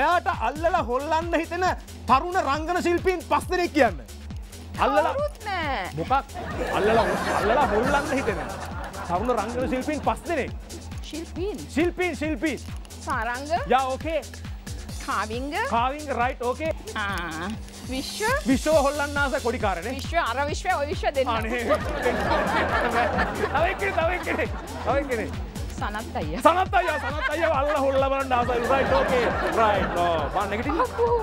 ඔයාට අල්ලලා හොල්ලන්න හිතෙන තරුණ රංගන ශිල්පීන් පස් දෙනෙක් කියන්න. අල්ලලා. මොකක් අල්ලලා අල්ලලා හොල්ලන්න හිතෙන. තරුණ රංගන ශිල්පීන් පස් දෙනෙක්. ශිල්පීන් ශිල්පීන් ශිල්පීන්. සාරංග යා ඕකේ කාවිංග කාවිංග රයිට් ඕකේ විශ්ව විශ්ව හොල්ලන්න ආස කොඩිකාරනේ. විශ්ව අර විශ්ව ඔය විශ්ව දෙන්න අනේ. තව එක්කෙනෙක් තව එක්කෙනෙක් තව එක්කෙනෙක්. සනත් අයිය සනත් අයියා සනත් අයියා අල්ලලා හොල්ලා බලන්න ආසයි. රයිට් ඕකේ රයිට් නෝ බා නෙගටිව්. අපෝ.